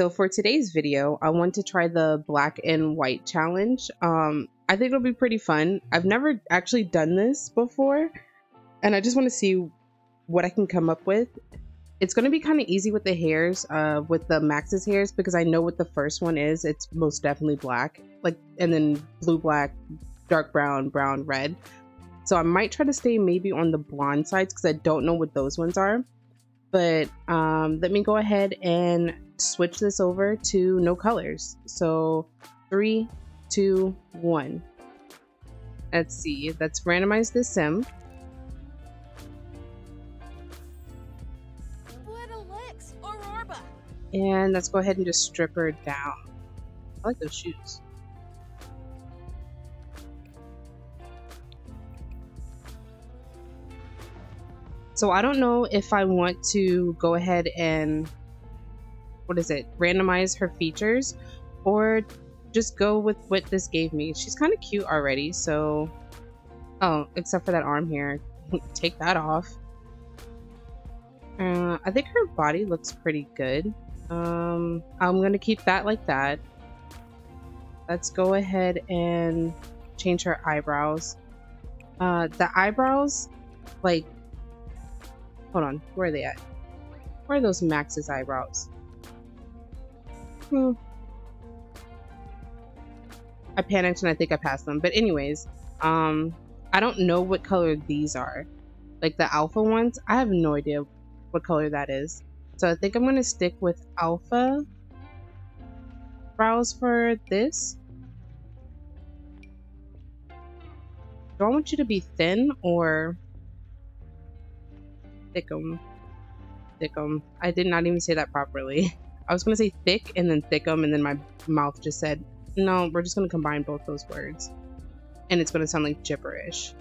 so for today's video, I want to try the black and white challenge. Um, I think it'll be pretty fun. I've never actually done this before, and I just want to see what I can come up with. It's going to be kind of easy with the hairs, uh, with the Maxis hairs, because I know what the first one is. It's most definitely black, like, and then blue, black, dark brown, brown, red. So I might try to stay maybe on the blonde sides because I don't know what those ones are. But um, let me go ahead and switch this over to no colors. So three, two, one. Let's see. Let's randomize this sim. And let's go ahead and just strip her down. I like those shoes. So I don't know if I want to go ahead and, what is it, randomize her features or just go with what this gave me. She's kind of cute already, so, oh, except for that arm here. Take that off. Uh, I think her body looks pretty good. Um, I'm going to keep that like that. Let's go ahead and change her eyebrows. Uh, the eyebrows, like, Hold on, where are they at? Where are those Maxis eyebrows? Hmm. I panicked and I think I passed them. But anyways, um, I don't know what color these are. Like the alpha ones, I have no idea what color that is. So I think I'm going to stick with alpha brows for this. Do I want you to be thin or thickum. Thickum. I did not even say that properly. I was to say thick and then thickum, and then my mouth just said, no, we're just to combine both those words. And it's to sound like gibberish.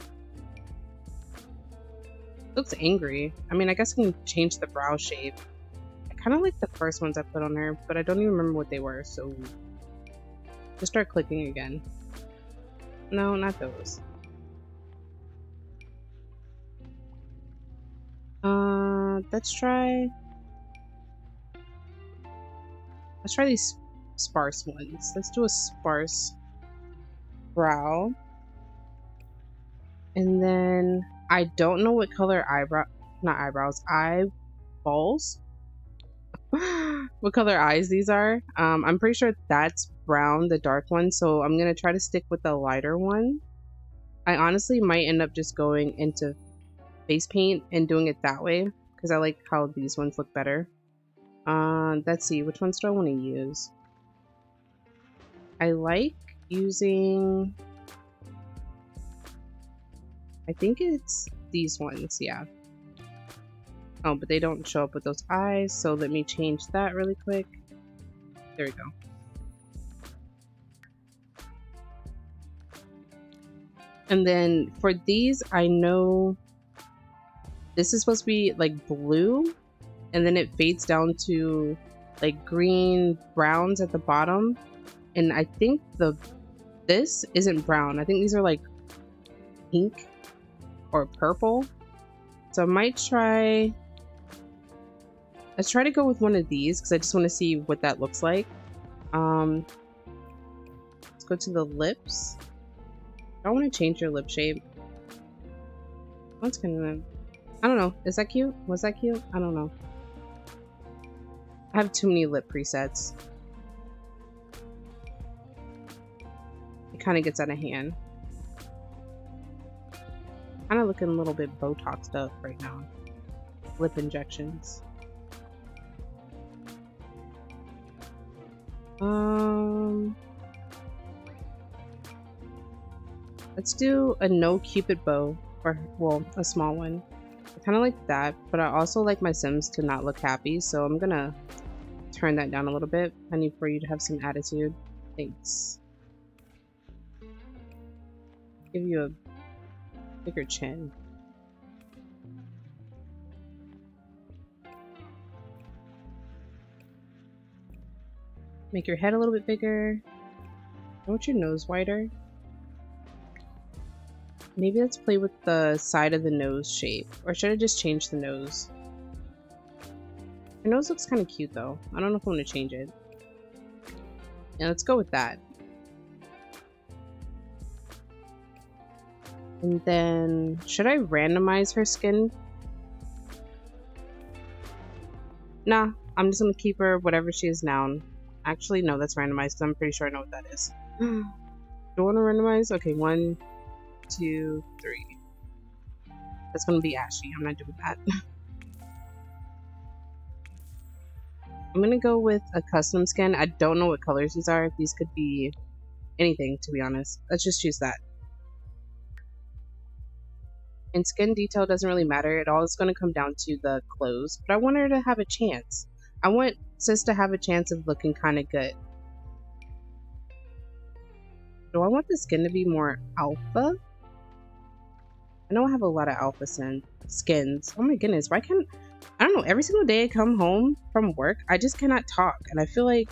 Looks angry. I mean, I guess I can change the brow shape. I kind of like the first ones I put on her, but I don't even remember what they were, so... Just start clicking again. No, not those. Uh, let's try. Let's try these sparse ones. Let's do a sparse brow. And then I don't know what color eyebrow, not eyebrows, eyeballs. what color eyes these are. Um, I'm pretty sure that's brown, the dark one. So I'm gonna try to stick with the lighter one. I honestly might end up just going into face paint and doing it that way because I like how these ones look better. Uh, let's see, which ones do I want to use? I like using... I think it's these ones, yeah. Oh, but they don't show up with those eyes, so let me change that really quick. There we go. And then for these, I know this is supposed to be like blue and then it fades down to like green browns at the bottom. And i think the this isn't brown. I think these are like pink or purple. So i might try let's try to go with one of these because i just want to see what that looks like. Um let's go to the lips. I want to change your lip shape? That's kind of I don't know. Is that cute? Was that cute? I don't know. I have too many lip presets. It kind of gets out of hand. Kind of looking a little bit Botoxed up right now. Lip injections. Um... Let's do a no cupid bow for well a small one I kind of like that, but I also like my Sims to not look happy, so I'm gonna turn that down a little bit. I need for you to have some attitude. Thanks. Give you a bigger chin. Make your head a little bit bigger. I want your nose wider. Maybe let's play with the side of the nose shape. Or should I just change the nose? Her nose looks kind of cute though. I don't know if I want to change it. Yeah, let's go with that. And then, should I randomize her skin? Nah, I'm just gonna keep her whatever she is now. Actually, no, that's randomized because I'm pretty sure I know what that is. Do I want to randomize? Okay, one, two, three. That's gonna be Ashy. I'm not doing that. I'm gonna go with a custom skin. I don't know what colors these are. These could be anything, to be honest. Let's just choose that. And skin detail doesn't really matter. It all is to come down to the clothes. But I want her to have a chance. I want Sis to have a chance of looking kind of good. Do I want the skin to be more alpha? I know I have a lot of alpha skins. Oh my goodness, why can't I don't know, every single day I come home from work, I just cannot talk. And I feel like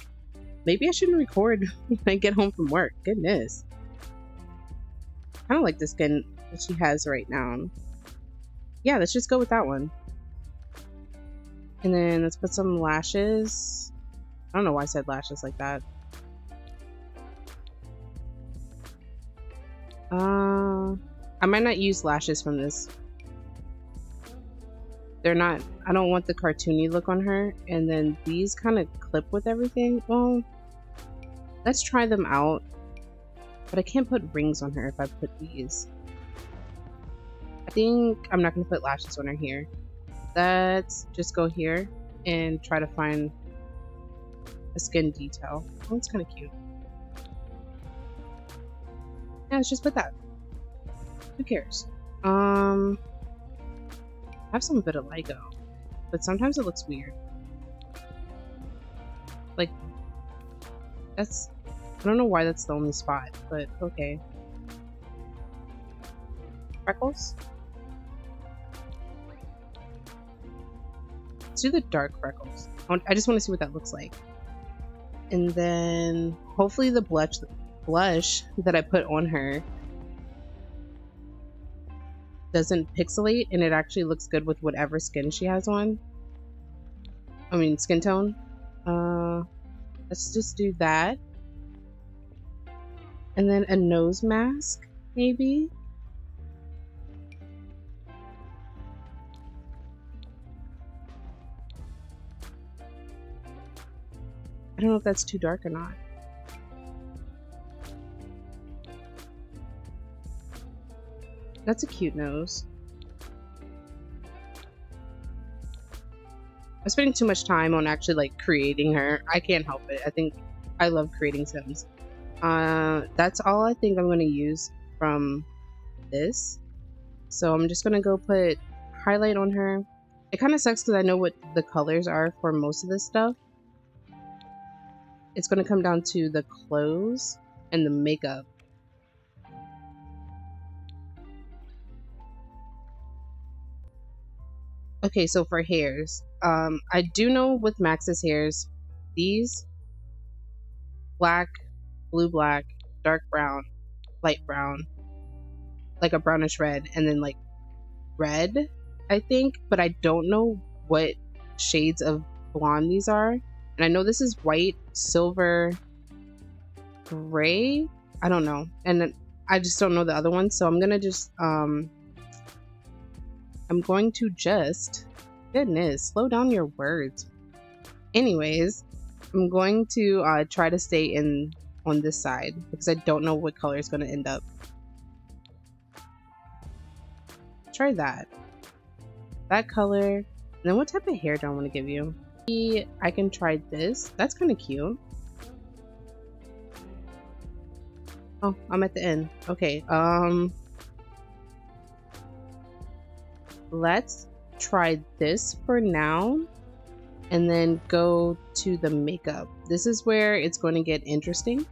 maybe I shouldn't record when I get home from work. Goodness. I don't like the skin that she has right now. Yeah, let's just go with that one. And then let's put some lashes. I don't know why I said lashes like that. Uh, I might not use lashes from this. They're not, I don't want the cartoony look on her. And then these kind of clip with everything. Well, let's try them out. But I can't put rings on her if I put these. I think I'm not going to put lashes on her here. Let's just go here and try to find a skin detail. Oh, it's kind of cute. Yeah, let's just put that. Who cares? Um, I have some vitiligo, but sometimes it looks weird. Like, that's, I don't know why that's the only spot, but okay. Freckles? Let's do the dark freckles. I just want to see what that looks like. And then hopefully the blush blush that I put on her doesn't pixelate and it actually looks good with whatever skin she has on. I mean, skin tone. Uh, let's just do that. And then a nose mask, maybe? I don't know if that's too dark or not. That's a cute nose. I'm spending too much time on actually like creating her. I can't help it. I think I love creating Sims. Uh, that's all I think I'm going to use from this. So I'm just going to go put highlight on her. It kind of sucks because I know what the colors are for most of this stuff. It's going to come down to the clothes and the makeup. Okay, so for hairs, um, I do know with Maxis hairs, these black, blue black, dark brown, light brown, like a brownish red, and then like red, I think, but I don't know what shades of blonde these are. And I know this is white, silver, gray. I don't know. And I just don't know the other ones. So I'm to just um, I'm going to just, goodness, slow down your words. Anyways, I'm going to uh, try to stay in on this side because I don't know what color is going to end up. Try that. That color. And then what type of hair do I want to give you? I can try this. That's kind of cute. Oh, I'm at the end. Okay, um, let's try this for now and then go to the makeup. This is where it's going to get interesting.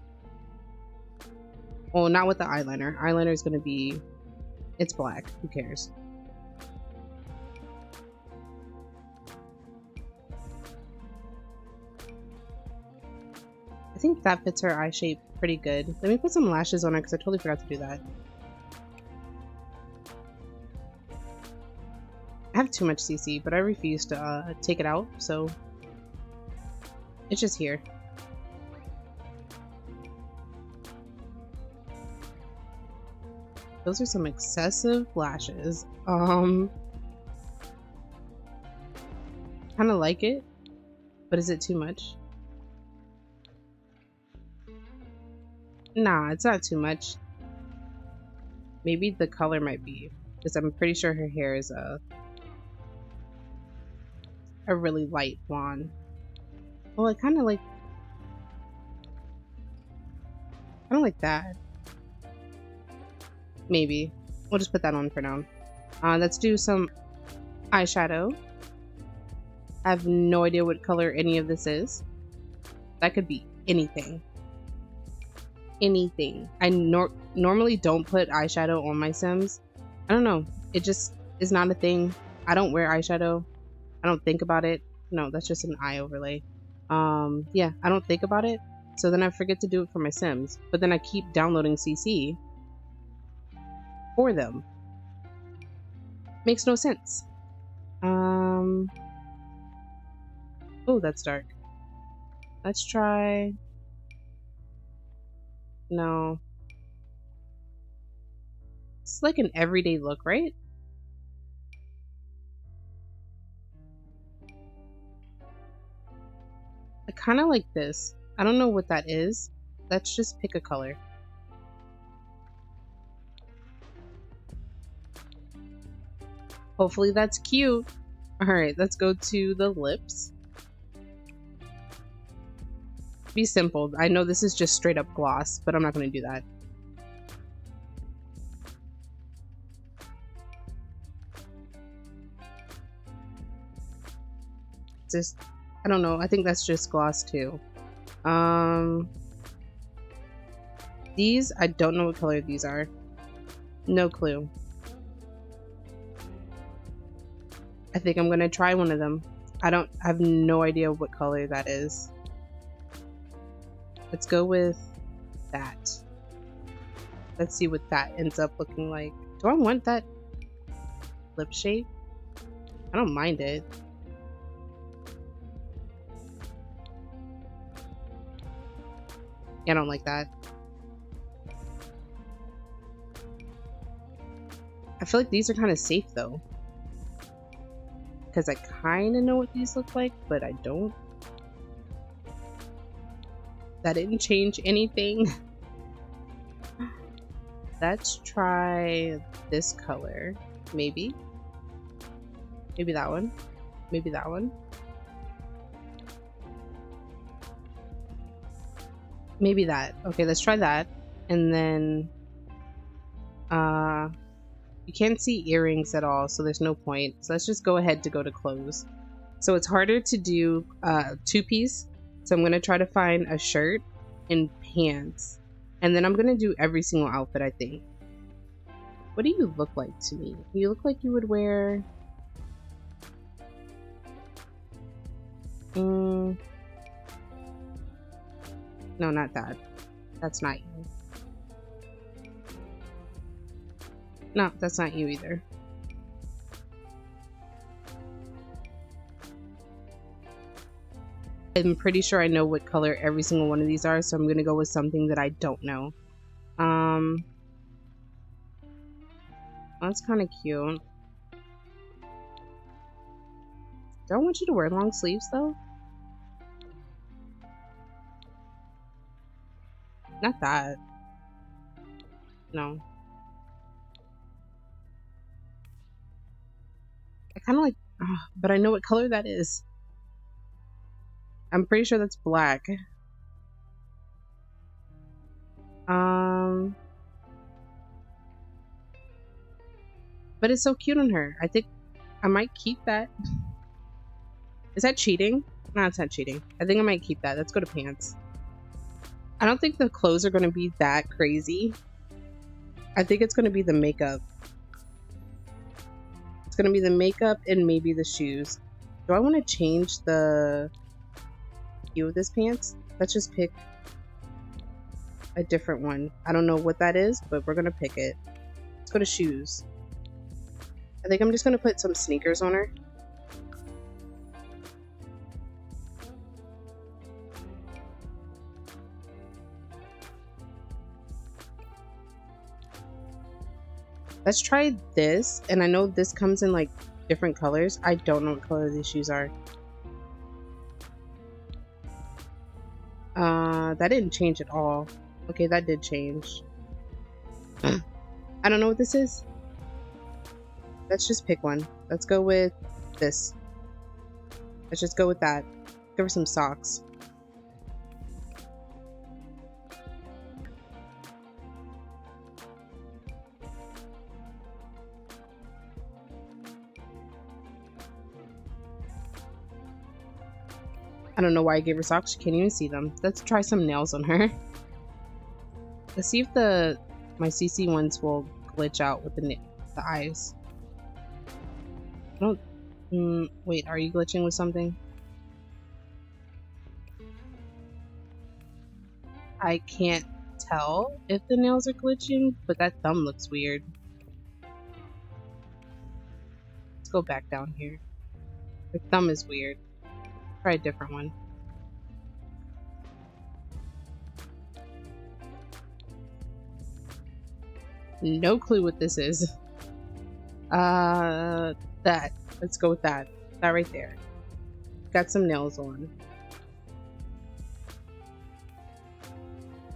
Well, not with the eyeliner. Eyeliner is going to be, it's black. Who cares? I think that fits her eye shape pretty good. Let me put some lashes on her because I totally forgot to do that. I have too much CC, but I refuse to uh, take it out, so it's just here. Those are some excessive flashes. Um, kind of like it, but is it too much? Nah, it's not too much. Maybe the color might be, because I'm pretty sure her hair is uh, a really light blonde. Well, I kind of like. I don't like that. Maybe. We'll just put that on for now. Uh, let's do some eyeshadow. I have no idea what color any of this is. That could be anything. Anything. I nor normally don't put eyeshadow on my Sims. I don't know. It just is not a thing. I don't wear eyeshadow. I don't think about it. No, that's just an eye overlay. Um, yeah, I don't think about it. So then I forget to do it for my Sims. But then I keep downloading CC for them. Makes no sense. Um. Oh, that's dark. Let's try. No. It's like an everyday look, right? Kind of like this. I don't know what that is. Let's just pick a color. Hopefully that's cute. Alright, let's go to the lips. Be simple. I know this is just straight up gloss, but I'm not going to do that. Just, I don't know. I think that's just gloss too. Um, these, I don't know what color these are. No clue. I think I'm gonna try one of them. I don't I have no idea what color that is. Let's go with that. Let's see what that ends up looking like. Do I want that lip shape? I don't mind it. I don't like that. I feel like these are kind of safe though because I kind of know what these look like, but I don't. That didn't change anything. Let's try this color. Maybe. Maybe that one. Maybe that one. Maybe that. Okay, let's try that. And then uh you can't see earrings at all, so there's no point. So let's just go ahead to go to clothes. So it's harder to do uh, two-piece. So I'm going to try to find a shirt and pants. And then I'm going to do every single outfit, I think. What do you look like to me? You look like you would wear... Mm. No, not that. That's not you. No, that's not you either. I'm pretty sure I know what color every single one of these are, so I'm going to go with something that I don't know. Um, that's kind of cute. Don't want you to wear long sleeves, though. Not that. No. I kind of like, but I know what color that is. I'm pretty sure that's black. Um, but it's so cute on her. I think I might keep that. Is that cheating? No, it's not cheating. I think I might keep that. Let's go to pants. I don't think the clothes are going to be that crazy. I think it's going to be the makeup. It's going to be the makeup and maybe the shoes. Do I want to change the hue of this pants? Let's just pick a different one. I don't know what that is, but we're going to pick it. Let's go to shoes. I think I'm just going to put some sneakers on her. Let's try this. And I know this comes in like different colors. I don't know what color these shoes are. Uh, that didn't change at all. Okay, that did change. I don't know what this is. Let's just pick one. Let's go with this. Let's just go with that. Give her some socks. I don't know why I gave her socks. She can't even see them. Let's try some nails on her. Let's see if the my CC ones will glitch out with the the eyes. I don't. Mm, wait, are you glitching with something? I can't tell if the nails are glitching, but that thumb looks weird. Let's go back down here. The thumb is weird. Try a different one. No clue what this is. Uh, that. Let's go with that. That right there. Got some nails on.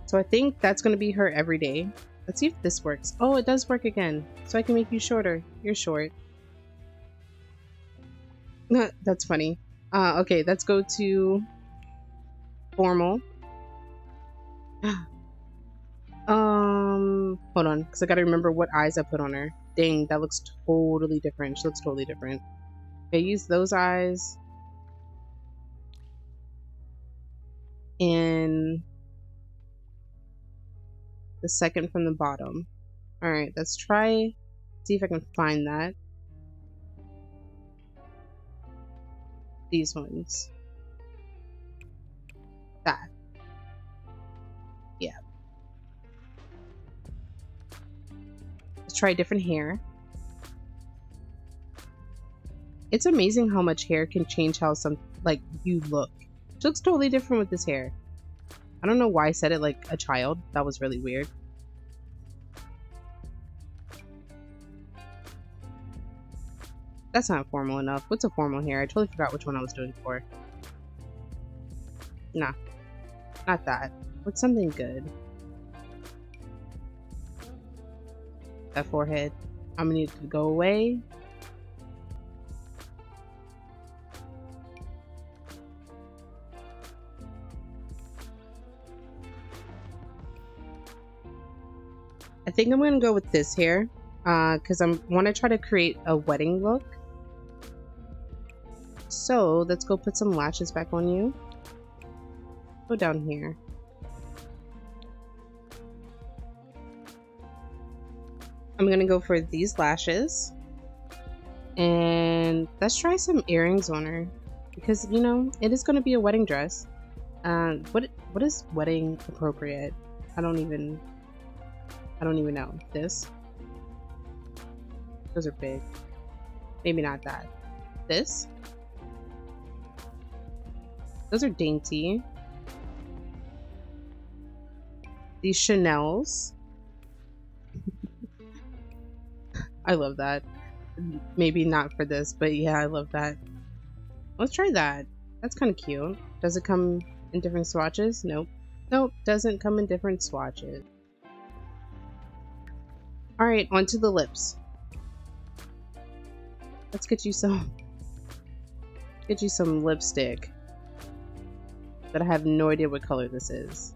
So I think that's going to be her every day. Let's see if this works. Oh, it does work again. So I can make you shorter. You're short. that's funny. Uh, okay, let's go to formal. um, hold on, because I gotta remember what eyes I put on her. Dang, that looks totally different. She looks totally different. Okay, use those eyes. And the second from the bottom. Alright, let's try, see if I can find that. These ones. That. Yeah. Let's try different hair. It's amazing how much hair can change how some, like, you look. She looks totally different with this hair. I don't know why I said it like a child. That was really weird. That's not formal enough. What's a formal hair? I totally forgot which one I was doing for. Nah. Not that. What's something good? That forehead. I'm gonna need to go away. I think I'm gonna go with this hair because uh, I want to try to create a wedding look. So let's go put some lashes back on you. Go down here. I'm gonna go for these lashes. And let's try some earrings on her. Because, you know, it is gonna be a wedding dress. Uh, what what is wedding appropriate? I don't even I don't even know. This? Those are big. Maybe not that. This? Those are dainty. These Chanel's. I love that. Maybe not for this, but yeah, I love that. Let's try that. That's kind of cute. Does it come in different swatches? Nope. Nope, doesn't come in different swatches. Alright, onto the lips. Let's get you some... Get you some lipstick. But I have no idea what color this is.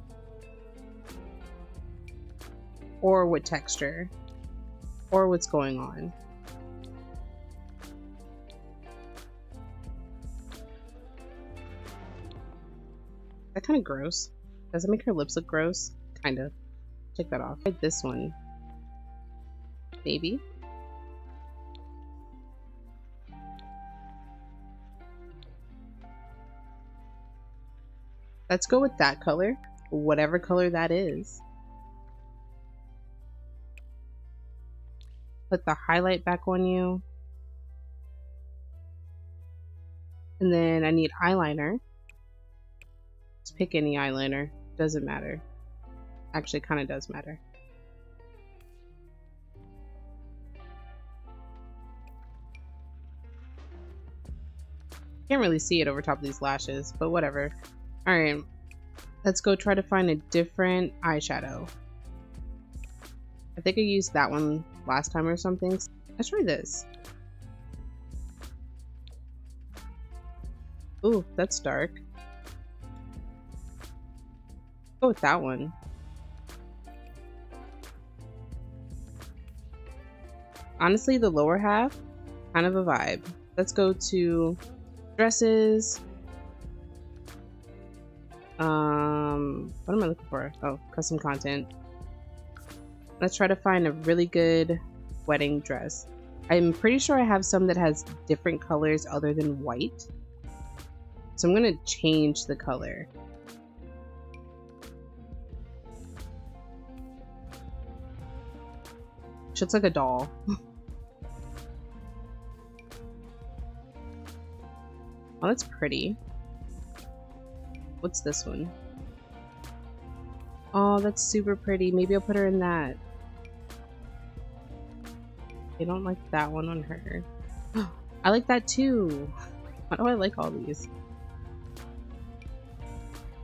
Or what texture. Or what's going on. That kind of gross. Does it make her lips look gross? Kind of. Take that off. This one maybe. Let's go with that color, whatever color that is. Put the highlight back on you. And then I need eyeliner. Let's pick any eyeliner. Doesn't matter. Actually, kind of does matter. Can't really see it over top of these lashes, but whatever. Alright, let's go try to find a different eyeshadow. I think I used that one last time or something. Let's try this. Ooh, that's dark. Go with that one. Honestly, the lower half, kind of a vibe. Let's go to dresses. Um, what am I looking for? Oh, custom content. Let's try to find a really good wedding dress. I'm pretty sure I have some that has different colors other than white. So I'm going to change the color. She looks like a doll. Oh, that's pretty. What's this one? Oh, that's super pretty. Maybe I'll put her in that. I don't like that one on her. I like that too. Why do I like all these?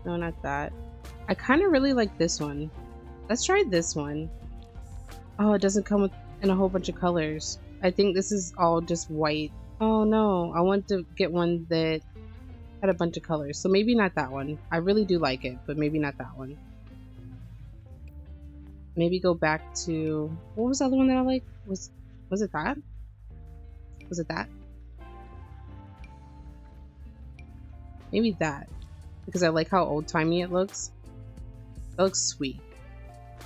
No, not that. I kind of really like this one. Let's try this one. Oh, it doesn't come with in a whole bunch of colors. I think this is all just white Oh no, I want to get one that had a bunch of colors. So maybe not that one. I really do like it, but maybe not that one. Maybe go back to what was the other one that I like? Was was it that? Was it that? Maybe that. Because I like how old timey it looks. That looks sweet.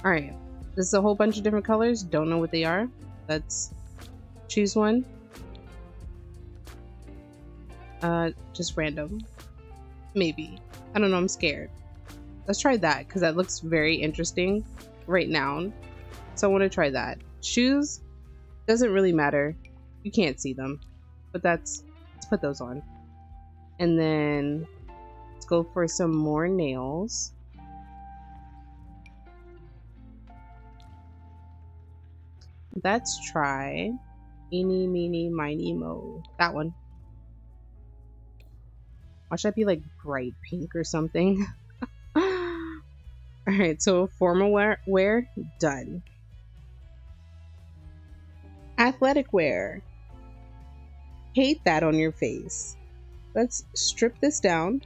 Alright. This is a whole bunch of different colors. Don't know what they are. Let's choose one. Uh, just random. Maybe. I don't know, I'm scared. Let's try that, because that looks very interesting right now. So I want to try that. Shoes, doesn't really matter. You can't see them. But that's, let's put those on. And then, let's go for some more nails. Let's try Eeny, Meeny, Miny, Mo. That one. Should I be like bright pink or something? Alright, so formal wear, wear, done. Athletic wear. Hate that on your face. Let's strip this down.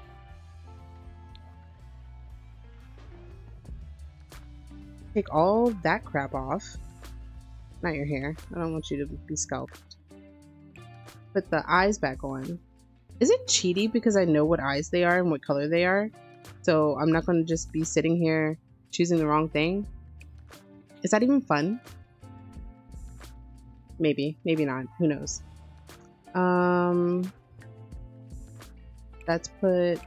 Take all that crap off. Not your hair. I don't want you to be scalped. Put the eyes back on. Is it cheaty because I know what eyes they are and what color they are? So I'm not going to just be sitting here choosing the wrong thing? Is that even fun? Maybe, maybe not. Who knows? Um, let's put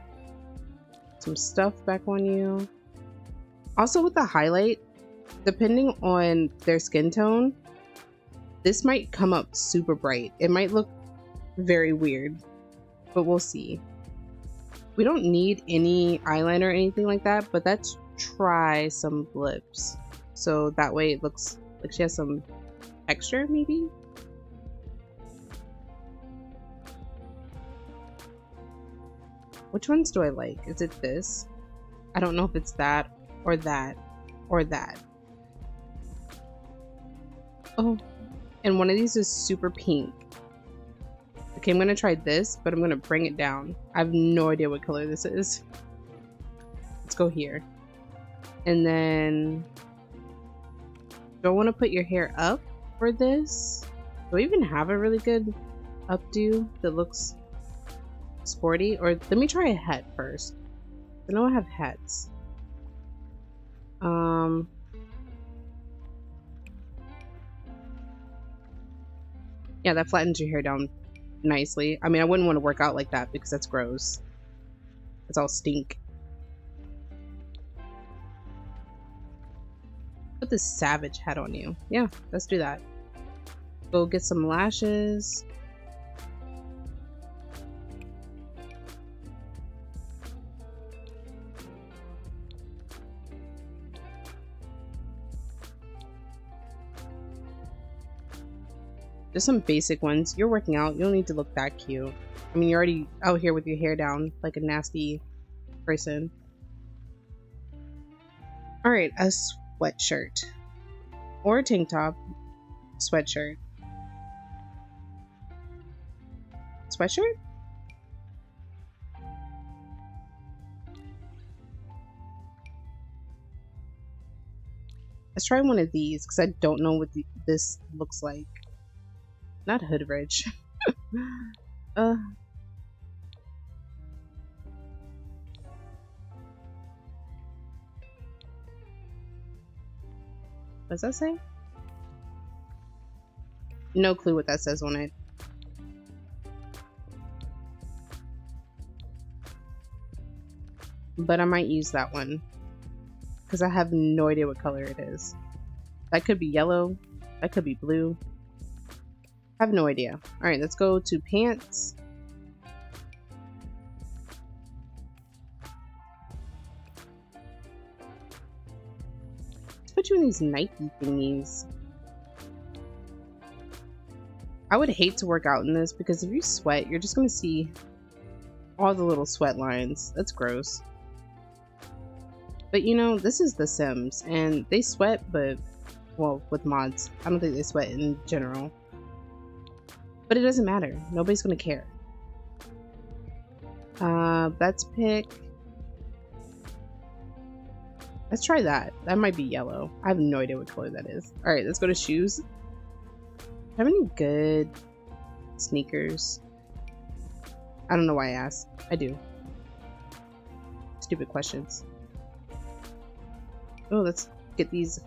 some stuff back on you. Also with the highlight, depending on their skin tone, this might come up super bright. It might look very weird but we'll see. We don't need any eyeliner or anything like that, but let's try some lips. So that way it looks like she has some texture, maybe? Which ones do I like? Is it this? I don't know if it's that or that or that. Oh, and one of these is super pink. Okay, I'm gonna try this, but I'm gonna bring it down. I have no idea what color this is. Let's go here. And then... Don't want to put your hair up for this? Do I even have a really good updo that looks sporty? Or let me try a hat first. I know I have hats. Um... Yeah, that flattens your hair down nicely. I mean, I wouldn't want to work out like that because that's gross. It's all stink. Put this savage hat on you. Yeah, let's do that. Go get some lashes. Just some basic ones. You're working out. You don't need to look that cute. I mean, you're already out here with your hair down like a nasty person. Alright, a sweatshirt. Or a tank top. Sweatshirt. Sweatshirt? Let's try one of these because I don't know what the, this looks like. Not hood rich. uh. What does that say? No clue what that says on it. But I might use that one because I have no idea what color it is. That could be yellow. That could be blue. Have no idea. All right, let's go to pants. Let's put you in these Nike thingies. I would hate to work out in this because if you sweat, you're just going to see all the little sweat lines. That's gross. But you know, this is The Sims, and they sweat, but, well, with mods. I don't think they sweat in general. But it doesn't matter. Nobody's gonna care. Uh, let's pick... Let's try that. That might be yellow. I have no idea what color that is. Alright, let's go to shoes. Do I Have any good sneakers? I don't know why I asked. I do. Stupid questions. Oh, let's get these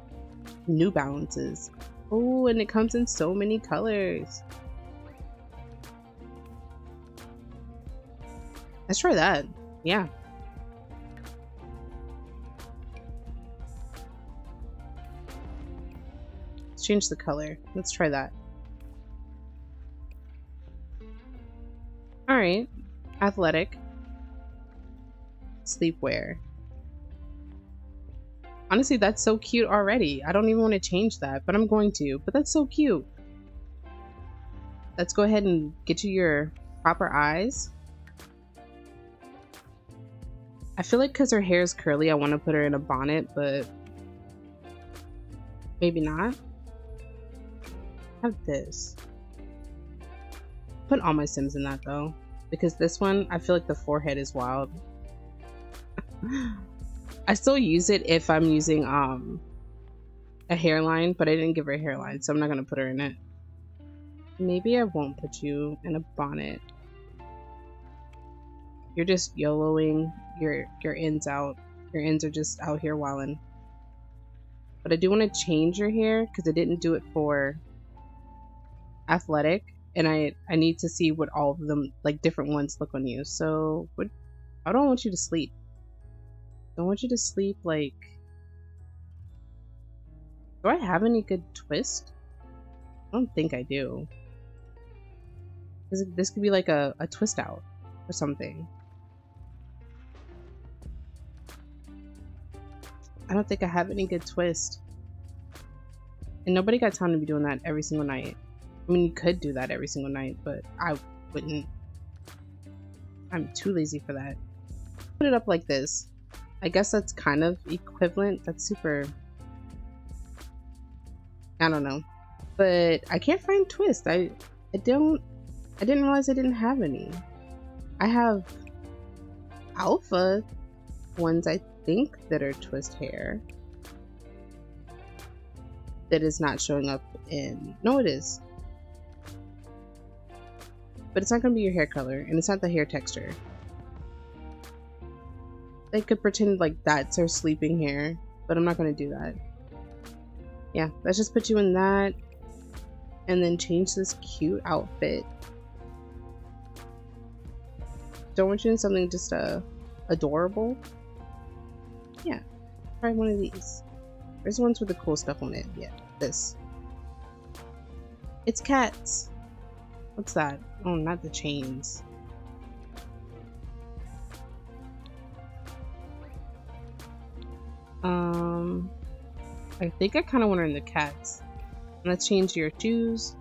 New Balances. Oh, and it comes in so many colors. Let's try that. Yeah. Let's change the color. Let's try that. Alright. Athletic. Sleepwear. Honestly, that's so cute already. I don't even want to change that, but I'm going to. But that's so cute. Let's go ahead and get you your proper eyes. I feel like because her hair is curly, I want to put her in a bonnet, but maybe not. have this. Put all my Sims in that though, because this one, I feel like the forehead is wild. I still use it if I'm using um a hairline, but I didn't give her a hairline, so I'm not gonna put her in it. Maybe I won't put you in a bonnet. You're just YOLOing your your ends out. Your ends are just out here wilding. But I do want to change your hair because I didn't do it for athletic, and I I need to see what all of them like different ones look on you. So what? I don't want you to sleep. Don't want you to sleep like... Do I have any good twist? I don't think I do. This, this could be like a, a twist out or something. I don't think I have any good twist. And nobody got time to be doing that every single night. I mean, you could do that every single night, but I wouldn't. I'm too lazy for that. Put it up like this. I guess that's kind of equivalent. That's super... I don't know. But I can't find twist. I, I don't... I didn't realize I didn't have any. I have alpha ones, I think, that are twist hair. That is not showing up in... No, it is. But it's not going to be your hair color, and it's not the hair texture. They could pretend like that's her sleeping hair, but I'm not going to do that. Yeah, let's just put you in that and then change this cute outfit. Don't want you in something just uh, adorable. Yeah, try one of these. There's ones with the cool stuff on it. Yeah, this. It's cats. What's that? Oh, not the chains. Um, I think I kind of want to in the cats. Let's change your shoes.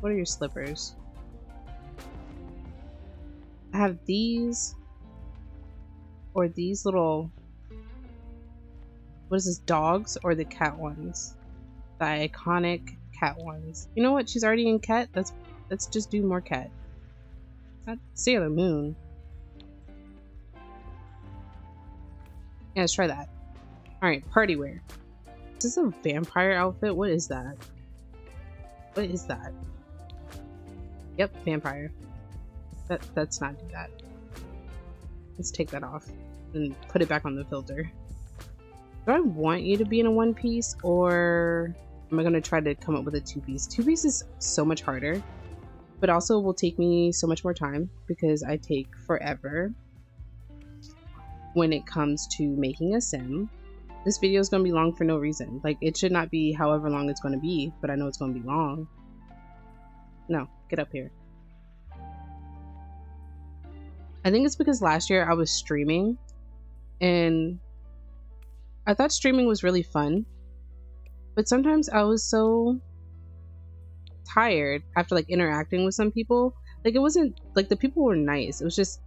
What are your slippers? I have these or these little what is this dogs or the cat ones? The iconic cat ones. You know what? She's already in cat? Let's let's just do more cat. Not sailor moon. Yeah let's try that. All right party wear. Is this a vampire outfit? What is that? What is that? Yep vampire. That let's not do that let's take that off and put it back on the filter do I want you to be in a one piece or am I going to try to come up with a two piece? Two piece is so much harder, but also will take me so much more time because I take forever when it comes to making a sim. This video is going to be long for no reason. Like, it should not be however long it's going to be, but I know it's going to be long. No, get up here. I think it's because last year I was streaming and I thought streaming was really fun, but sometimes I was so tired after like interacting with some people. Like it wasn't like the people were nice. It was just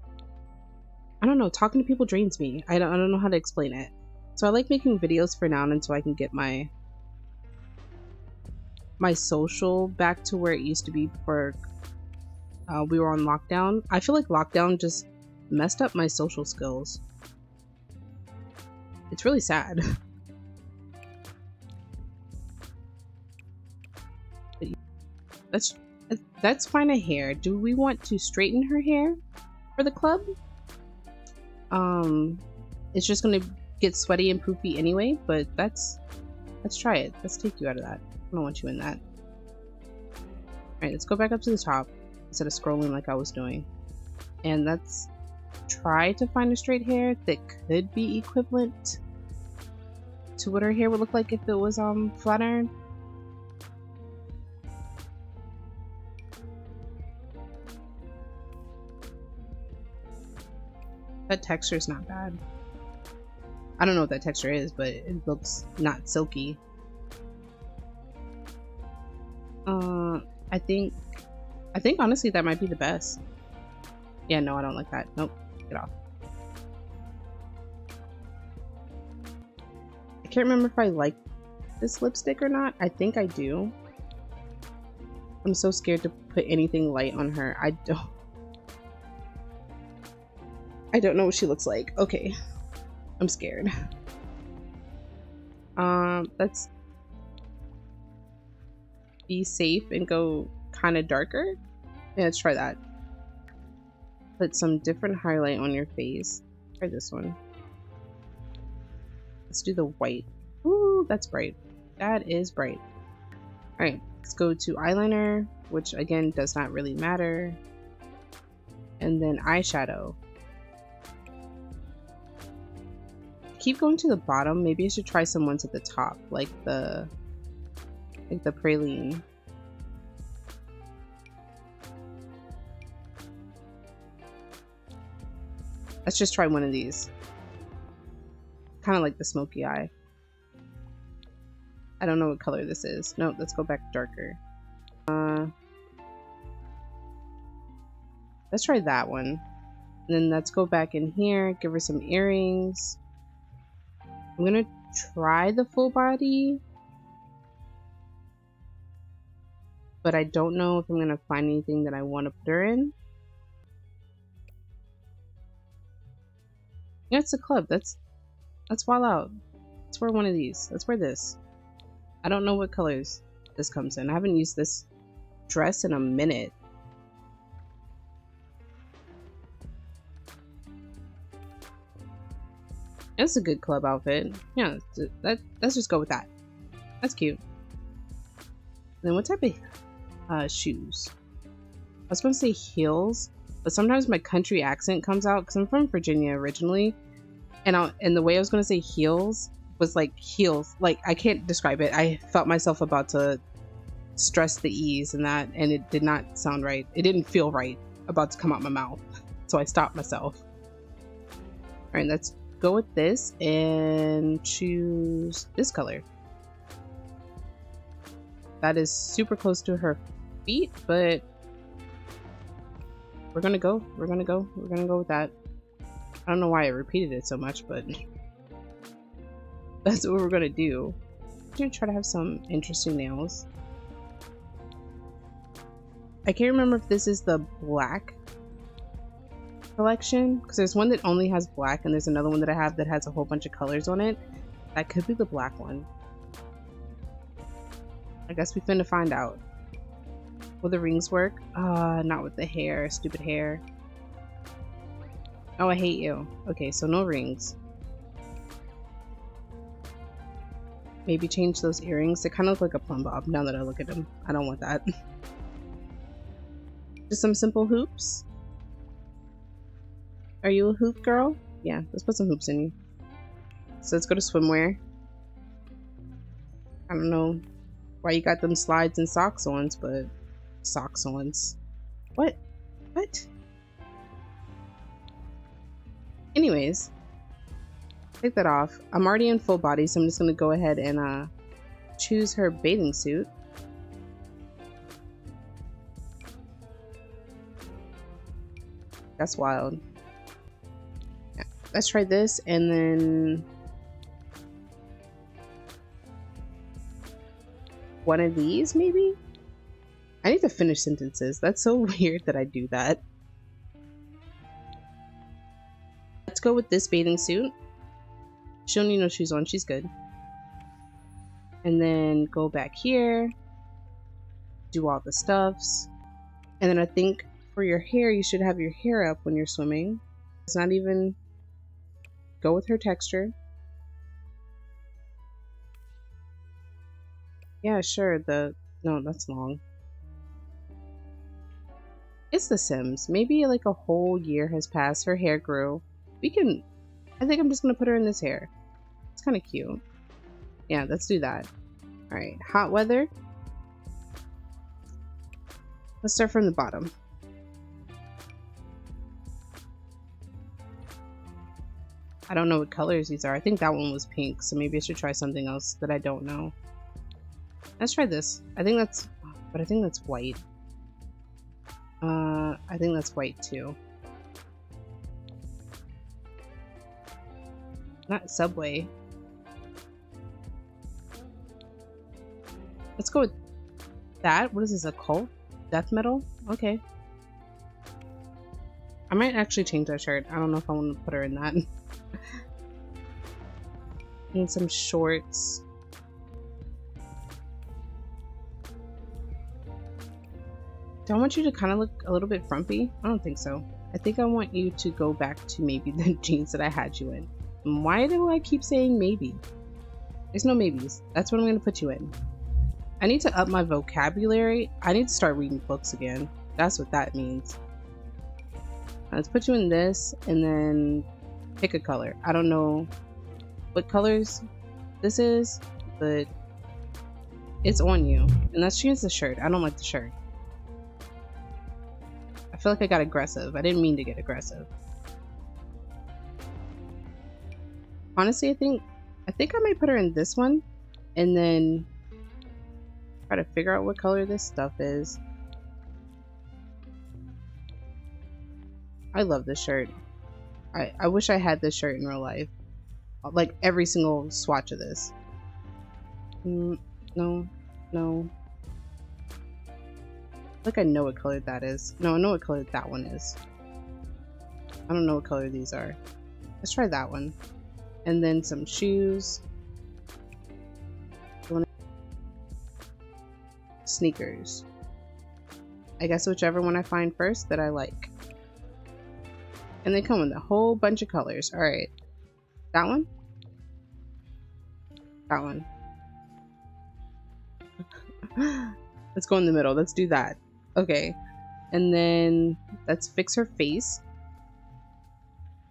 I don't know, talking to people drains me. I don't I don't know how to explain it. So I like making videos for now until I can get my my social back to where it used to be before uh, we were on lockdown. I feel like lockdown just messed up my social skills. It's really sad. That's that's fine a hair. Do we want to straighten her hair for the club? Um, it's just gonna get sweaty and poofy anyway, but that's let's try it. Let's take you out of that. I don't want you in that. Alright, let's go back up to the top instead of scrolling like I was doing. And let's try to find a straight hair that could be equivalent to what her hair would look like if it was um flat iron. That texture is not bad. I don't know what that texture is, but it looks not silky. Uh, I think, I think honestly that might be the best. Yeah, no, I don't like that. Nope, off. I can't remember if I like this lipstick or not. I think I do. I'm so scared to put anything light on her. I don't... I don't know what she looks like. Okay. I'm scared. Um, let's be safe and go kind of darker. Yeah, let's try that. Put some different highlight on your face. Try this one. Let's do the white. Ooh, that's bright. That is bright. Alright, let's go to eyeliner, which again does not really matter. And then eyeshadow. Keep going to the bottom. Maybe I should try some ones at the top, like the like the praline. Let's just try one of these. Kind of like the smoky eye. I don't know what color this is. No, let's go back darker. Uh, let's try that one. And then let's go back in here, give her some earrings. I'm gonna try the full body. But I don't know if I'm gonna find anything that I want to put her in. Yeah, it's a club. That's Let's wall out. Let's wear one of these. Let's wear this. I don't know what colors this comes in. I haven't used this dress in a minute. That's a good club outfit. Yeah, that, let's just go with that. That's cute. then what type of uh, shoes? I was going to say heels, but sometimes my country accent comes out because I'm from Virginia originally and I, and the way I was gonna say heels was like heels. Like I can't describe it. I felt myself about to stress the e's and that, and it did not sound right. It didn't feel right about to come out my mouth, so I stopped myself. All right, let's go with this and choose this color. That is super close to her feet, but we're gonna go. We're gonna go. We're gonna go with that. I don't know why I repeated it so much, but that's what we're gonna do. I'm gonna try to have some interesting nails. I can't remember if this is the black collection because there's one that only has black and there's another one that I have that has a whole bunch of colors on it. That could be the black one. I guess we finna find out. Will the rings work? Uh, not with the hair. Stupid hair. Oh, I hate you. Okay, so no rings. Maybe change those earrings. They kind of look like a plumb bob now that I look at them. I don't want that. Just some simple hoops. Are you a hoop girl? Yeah, let's put some hoops in you. So let's go to swimwear. I don't know why you got them slides and socks on, but socks ons. What? What? Anyways, take that off. I'm already in full body, so I'm just gonna go ahead and uh, choose her bathing suit. That's wild. Yeah, let's try this and then one of these, maybe? I need to finish sentences. That's so weird that I do that. Let's go with this bathing suit. She don't need no shoes on. She's good. And then go back here. Do all the stuffs. And then I think for your hair, you should have your hair up when you're swimming. It's not even... Go with her texture. Yeah, sure. The no, that's long. It's The Sims. Maybe like a whole year has passed. Her hair grew. We can. I think I'm just gonna put her in this hair. It's kind of cute. Yeah, let's do that. All right, hot weather. Let's start from the bottom. I don't know what colors these are. I think that one was pink, so maybe I should try something else that I don't know. Let's try this. I think that's, but I think that's white. Uh, I think that's white too. Not Subway. Let's go with that. What is this, a cult? Death metal? Okay. I might actually change that shirt. I don't know if I want to put her in that. Need some shorts. Do I want you to kind of look a little bit frumpy? I don't think so. I think I want you to go back to maybe the jeans that I had you in. Why do I keep saying maybe? There's no maybes. That's what I'm going to put you in. I need to up my vocabulary. I need to start reading books again. That's what that means. Let's put you in this and then pick a color. I don't know what colors this is, but it's on you. And let's change the shirt. I don't like the shirt feel like I got aggressive. I didn't mean to get aggressive. Honestly, I think I think I might put her in this one and then try to figure out what color this stuff is. I love this shirt. I, I wish I had this shirt in real life. Like every single swatch of this. Mm, no, no, like I know what color that is. No, I know what color that one is. I don't know what color these are. Let's try that one. And then some shoes. Sneakers. I guess whichever one I find first that I like. And they come in a whole bunch of colors. Alright. That one? That one. Let's go in the middle. Let's do that. Okay. And then let's fix her face.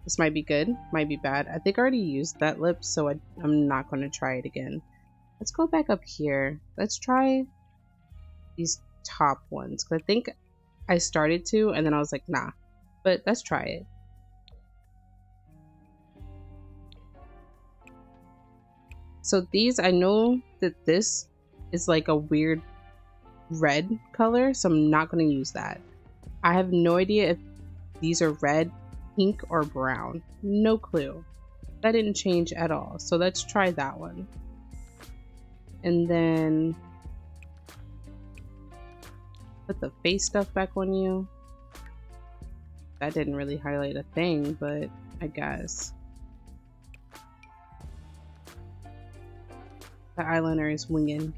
This might be good, might be bad. I think I already used that lip, so I, I'm not going to try it again. Let's go back up here. Let's try these top ones. Because I think I started to, and then I was like, nah. But let's try it. So these, I know that this is like a weird red color, so I'm not going to use that. I have no idea if these are red, pink, or brown. No clue. That didn't change at all. So let's try that one. And then put the face stuff back on you. That didn't really highlight a thing, but I guess. The eyeliner is winging.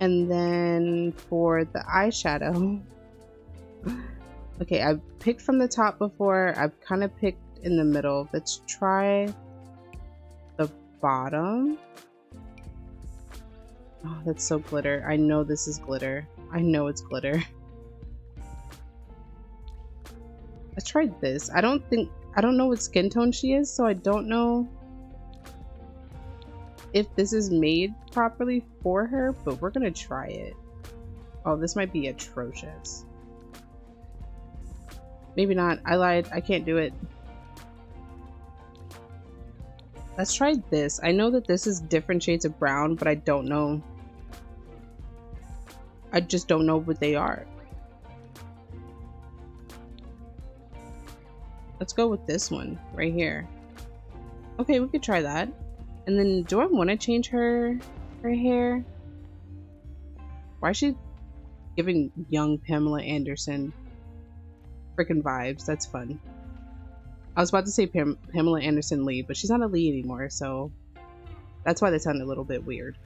And then for the eyeshadow, okay, I picked from the top before. I've kind of picked in the middle. Let's try the bottom. Oh, that's so glitter. I know this is glitter. I know it's glitter. I tried this. I don't think, I don't know what skin tone she is, so I don't know if this is made properly for her, but we're gonna try it. Oh, this might be atrocious. Maybe not. I lied. I can't do it. Let's try this. I know that this is different shades of brown, but I don't know. I just don't know what they are. Let's go with this one right here. Okay, we could try that. And then do I want to change her her hair? Why is she giving young Pamela Anderson freaking vibes? That's fun. I was about to say Pam Pamela Anderson Lee, but she's not a Lee anymore, so that's why they sound a little bit weird.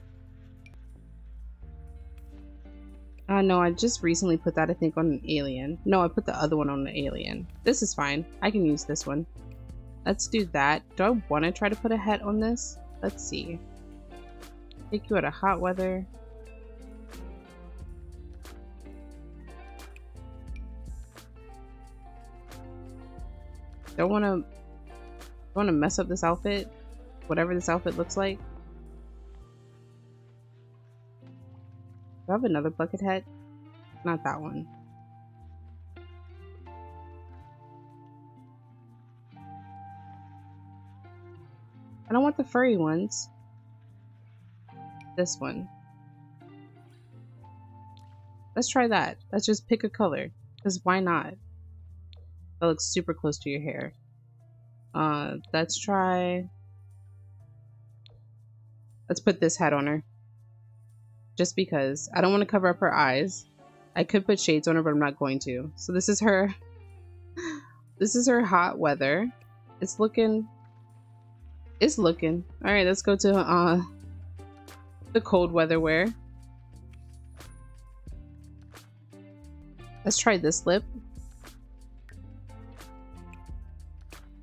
Uh, no, I just recently put that, I think, on an alien. No, I put the other one on an alien. This is fine. I can use this one. Let's do that. Do I want to try to put a hat on this? Let's see. Take you out of hot weather. Don't want to want to mess up this outfit, whatever this outfit looks like. Do I have another bucket hat? Not that one. I don't want the furry ones. This one. Let's try that. Let's just pick a color. Because why not? That looks super close to your hair. Uh, let's try... Let's put this hat on her. Just because. I don't want to cover up her eyes. I could put shades on her, but I'm not going to. So this is her... this is her hot weather. It's looking it's looking. All right, let's go to uh the cold weather wear. Let's try this lip.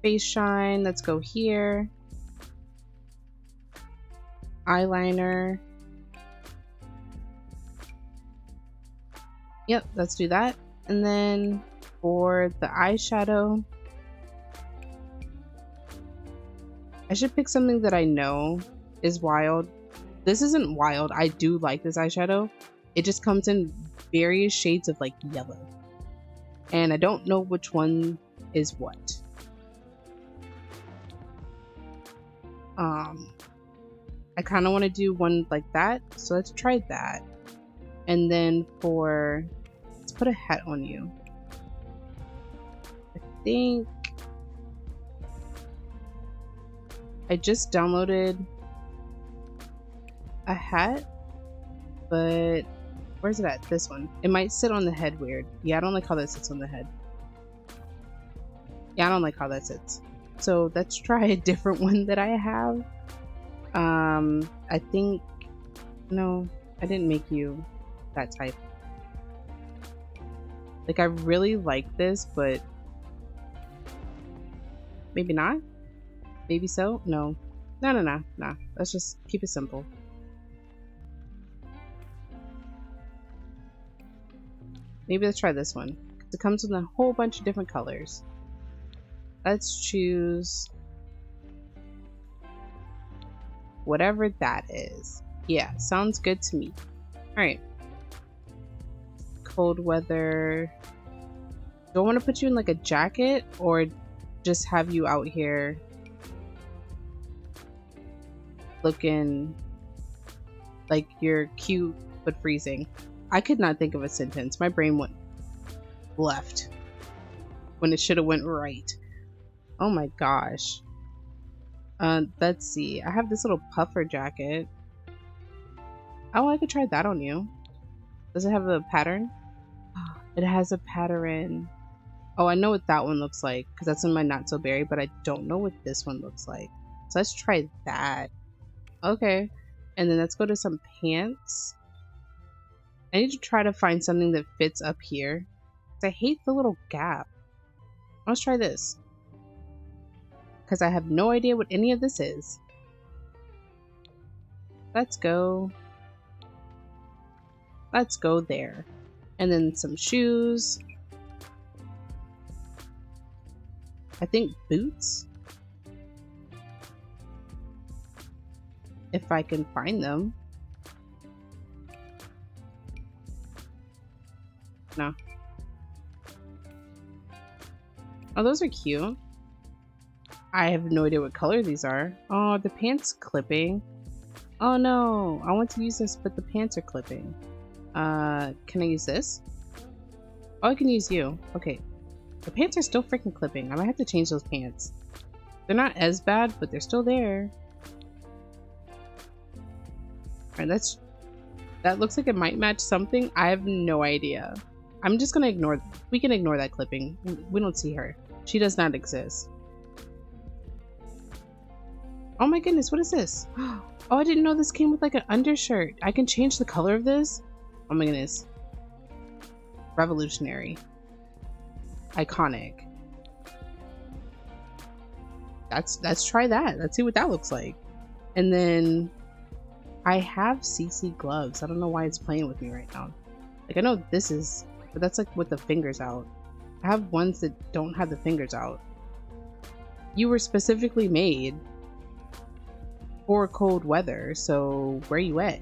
Face shine, let's go here. Eyeliner. Yep, let's do that. And then for the eyeshadow, I should pick something that I know is wild. This isn't wild. I do like this eyeshadow. It just comes in various shades of like yellow. And I don't know which one is what. Um, I kind of want to do one like that. So let's try that. And then for, let's put a hat on you. I think I just downloaded a hat, but where's it at? This one. It might sit on the head weird. Yeah, I don't like how that sits on the head. Yeah, I don't like how that sits. So let's try a different one that I have. Um, I think, no, I didn't make you that type. Like, I really like this, but maybe not? Maybe so? No. No, no, no, no. Let's just keep it simple. Maybe let's try this one. It comes with a whole bunch of different colors. Let's choose whatever that is. Yeah, sounds good to me. Alright. Cold weather. Do I want to put you in like a jacket or just have you out here looking Like you're cute but freezing. I could not think of a sentence. My brain went left when it should have went right. Oh my gosh. Uh, let's see. I have this little puffer jacket. Oh, I could try that on you. Does it have a pattern? It has a pattern. Oh, I know what that one looks like because that's in my not so berry, but I don't know what this one looks like. So let's try that. Okay. And then let's go to some pants. I need to try to find something that fits up here. I hate the little gap. Let's try this. Because I have no idea what any of this is. Let's go. Let's go there. And then some shoes. I think boots. If I can find them. No. Oh, those are cute. I have no idea what color these are. Oh, the pants clipping. Oh no, I want to use this, but the pants are clipping. Uh, can I use this? Oh, I can use you. Okay. The pants are still freaking clipping. I might have to change those pants. They're not as bad, but they're still there. That's... That looks like it might match something. I have no idea. I'm just gonna ignore... We can ignore that clipping. We don't see her. She does not exist. Oh my goodness, what is this? Oh, I didn't know this came with like an undershirt. I can change the color of this? Oh my goodness. Revolutionary. Iconic. That's let's try that. Let's see what that looks like. And then I have CC gloves. I don't know why it's playing with me right now. Like I know this is but that's like with the fingers out. I have ones that don't have the fingers out. You were specifically made for cold weather, so where you at?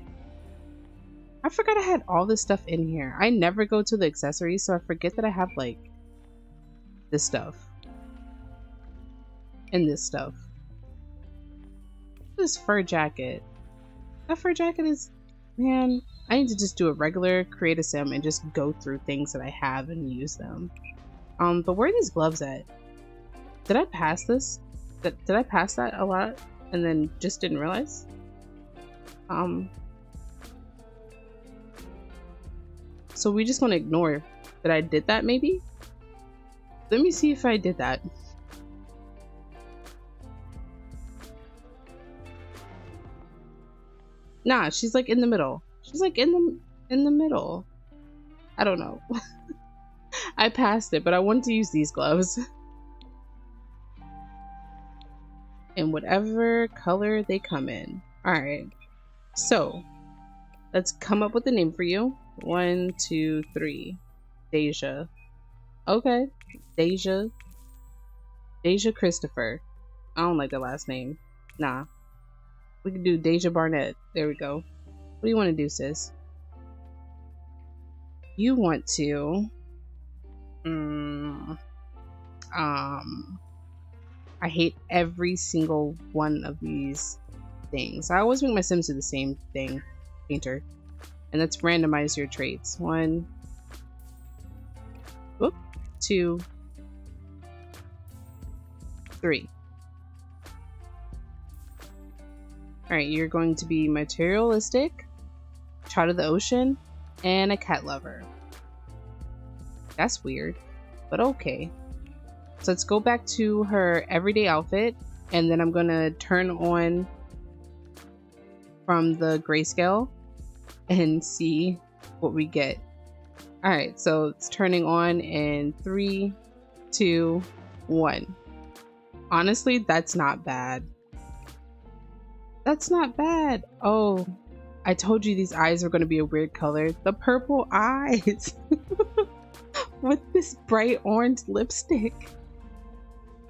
I forgot I had all this stuff in here. I never go to the accessories, so I forget that I have like this stuff. And this stuff. This fur jacket. That fur jacket is man, I need to just do a regular create a sim and just go through things that I have and use them. Um, but where are these gloves at? Did I pass this? Did, did I pass that a lot and then just didn't realize? Um, so we just want to ignore that I did that maybe? Let me see if I did that. Nah, she's like in the middle. She's like in the in the middle. I don't know. I passed it, but I wanted to use these gloves. in whatever color they come in. Alright. So, let's come up with a name for you. One, two, three. Deja. Okay. Deja. Deja Christopher. I don't like the last name. Nah. We can do Deja Barnett. There we go. What do you want to do, sis? You want to... Mm, um... I hate every single one of these things. I always make my Sims do the same thing. Painter. And let's randomize your traits. One... Whoop. Two... Three. Alright, you're going to be materialistic, child of the ocean, and a cat lover. That's weird, but okay. So let's go back to her everyday outfit, and then I'm gonna turn on from the grayscale and see what we get. Alright, so it's turning on in three, two, one. Honestly, that's not bad. That's not bad. Oh, I told you these eyes are going to be a weird color. The purple eyes with this bright orange lipstick.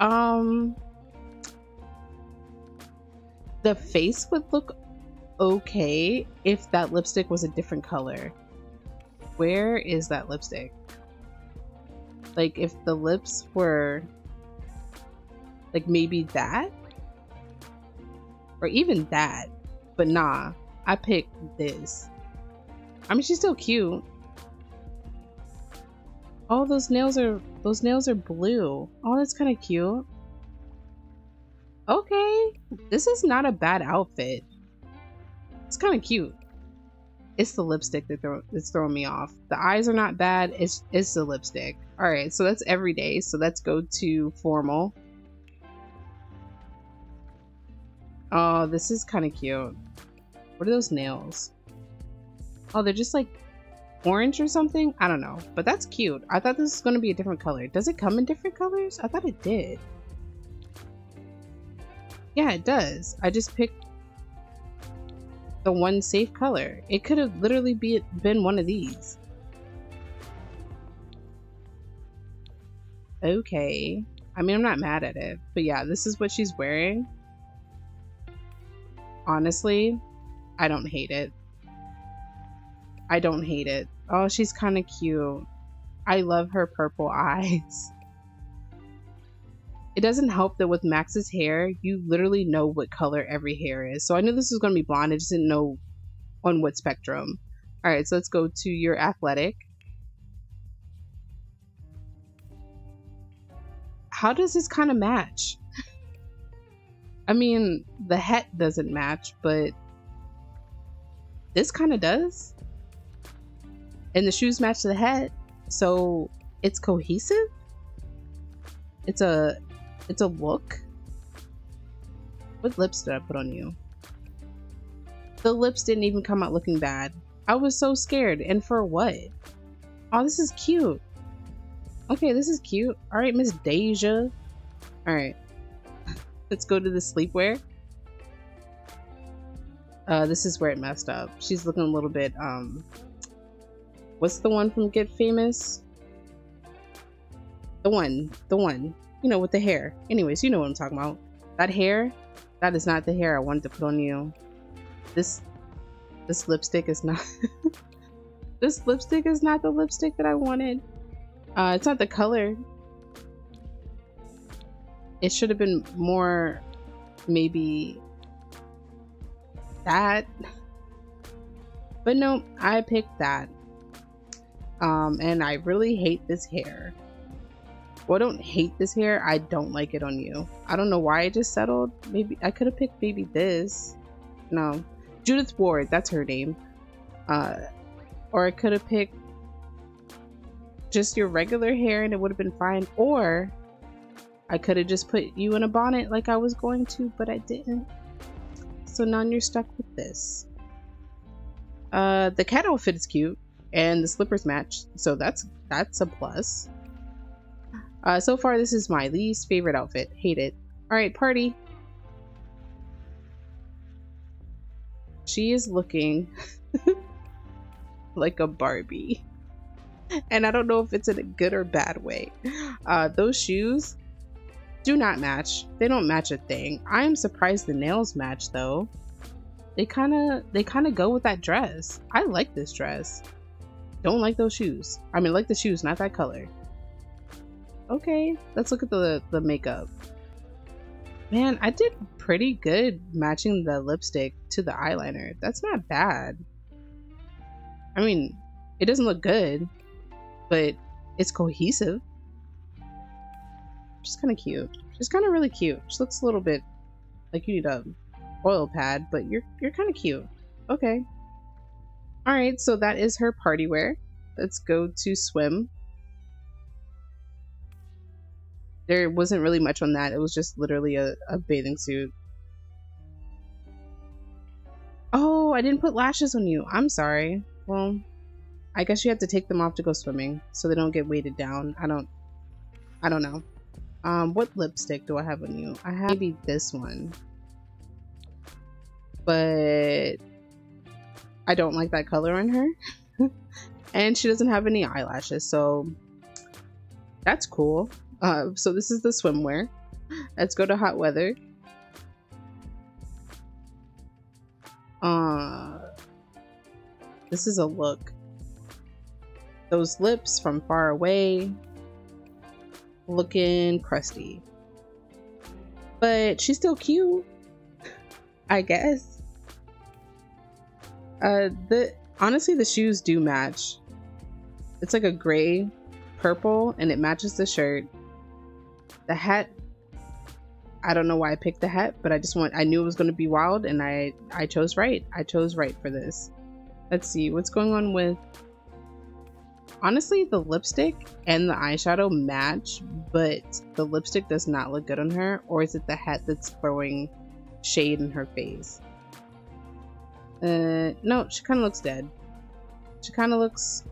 Um, the face would look okay if that lipstick was a different color. Where is that lipstick? Like if the lips were like maybe that or even that, but nah, I picked this. I mean, she's still cute. Oh, those nails are those nails are blue. Oh, that's kind of cute. Okay, this is not a bad outfit. It's kind of cute. It's the lipstick that throw, that's throwing me off. The eyes are not bad. It's it's the lipstick. All right, so that's every day. So let's go to formal. Oh, this is kind of cute. What are those nails? Oh, they're just like orange or something? I don't know, but that's cute. I thought this was going to be a different color. Does it come in different colors? I thought it did. Yeah, it does. I just picked the one safe color. It could have literally be, been one of these. Okay. I mean, I'm not mad at it, but yeah, this is what she's wearing. Honestly, I don't hate it. I don't hate it. Oh, she's kind of cute. I love her purple eyes. It doesn't help that with Maxis hair, you literally know what color every hair is. So I knew this was going to be blonde. I just didn't know on what spectrum. All right, so let's go to your athletic. How does this kind of match? I mean, the hat doesn't match, but this kind of does. And the shoes match the hat so it's cohesive. It's a it's a look. What lips did i put on you? The lips didn't even come out looking bad. I was so scared and for what? Oh this is cute. Okay this is cute. All right miss deja. All right let's go to the sleepwear uh this is where it messed up she's looking a little bit um What's the one from Get Famous? The one, the one, you know, with the hair. Anyways, you know what I'm talking about. That hair, that is not the hair I wanted to put on you. This, this lipstick is not, this lipstick is not the lipstick that I wanted. Uh, it's not the color. It should have been more, maybe that. But no, I picked that. Um, and I really hate this hair. Well, I don't hate this hair. I don't like it on you. I don't know why I just settled. Maybe I could have picked maybe this. No, Judith Ward. That's her name. Uh, or I could have picked just your regular hair and it would have been fine. Or I could have just put you in a bonnet like I was going to, but I didn't. So now you're stuck with this. Uh, the cat outfit is cute and the slippers match so that's that's a plus. Uh, so far this is my least favorite outfit. Hate it. All right party. She is looking like a barbie. And i don't know if it's in a good or bad way. Uh, those shoes do not match they don't match a thing i am surprised the nails match though they kind of they kind of go with that dress i like this dress don't like those shoes. I mean, like the shoes, not that color. Okay, let's look at the, the makeup. Man, I did pretty good matching the lipstick to the eyeliner. That's not bad. I mean, it doesn't look good, but it's cohesive. She's kind of cute. She's kind of really cute. She looks a little bit like you need a oil pad, but you're you're kind of cute. Okay. Alright, so that is her party wear. Let's go to swim. There wasn't really much on that. It was just literally a, a bathing suit. Oh, I didn't put lashes on you. I'm sorry. Well, I guess you have to take them off to go swimming so they don't get weighted down. I don't I don't know. Um, what lipstick do I have on you? I have maybe this one. But I don't like that color on her. and she doesn't have any eyelashes, so that's cool. Uh, so this is the swimwear. Let's go to hot weather. Uh, this is a look. Those lips from far away, looking crusty. But she's still cute, I guess. Uh, the honestly, the shoes do match. It's like a gray, purple, and it matches the shirt. The hat. I don't know why I picked the hat, but I just want. I knew it was going to be wild, and I I chose right. I chose right for this. Let's see what's going on with. Honestly, the lipstick and the eyeshadow match, but the lipstick does not look good on her. Or is it the hat that's throwing shade in her face? Uh, no, she kind of looks dead. She kind of looks...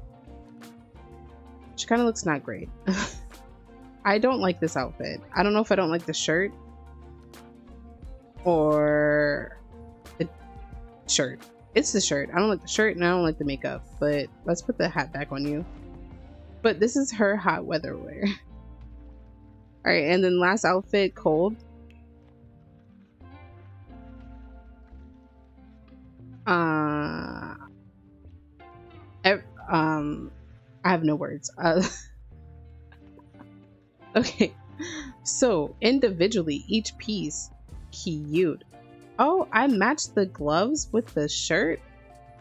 She kind of looks not great. I don't like this outfit. I don't know if I don't like the shirt or the shirt. It's the shirt. I don't like the shirt and I don't like the makeup, but let's put the hat back on you. But this is her hot weather wear. Alright, and then last outfit, cold. Uh, um, I have no words. Uh, okay, so individually, each piece, cute. Oh, I matched the gloves with the shirt.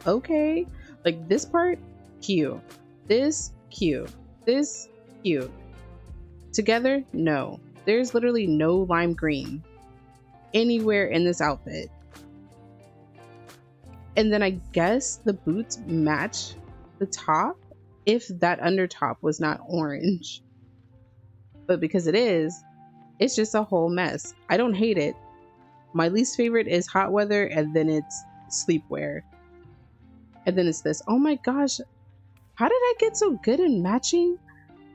Okay, like this part, cute. This, cute. This, cute. Together, no. There's literally no lime green anywhere in this outfit. And then I guess the boots match the top if that under top was not orange. But because it is, it's just a whole mess. I don't hate it. My least favorite is hot weather and then it's sleepwear. And then it's this. Oh my gosh. How did I get so good in matching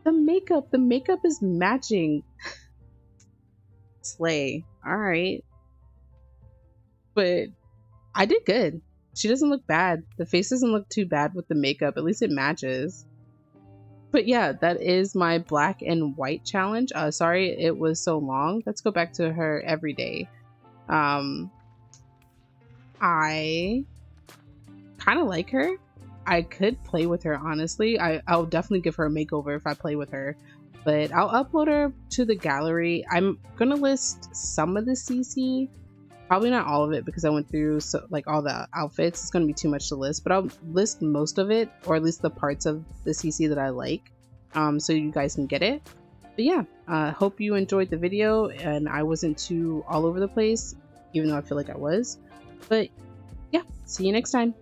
the makeup? The makeup is matching. Slay. All right. But I did good. She doesn't look bad. The face doesn't look too bad with the makeup. At least it matches. But yeah, that is my black and white challenge. Uh, sorry it was so long. Let's go back to her every day. Um, I kind of like her. I could play with her, honestly. I, I'll definitely give her a makeover if I play with her. But I'll upload her to the gallery. I'm going to list some of the CC probably not all of it because I went through so like all the outfits. It's gonna be too much to list, but I'll list most of it, or at least the parts of the CC that I like, um, so you guys can get it. But yeah, uh, hope you enjoyed the video, and I wasn't too all over the place, even though I feel like I was. But yeah, see you next time.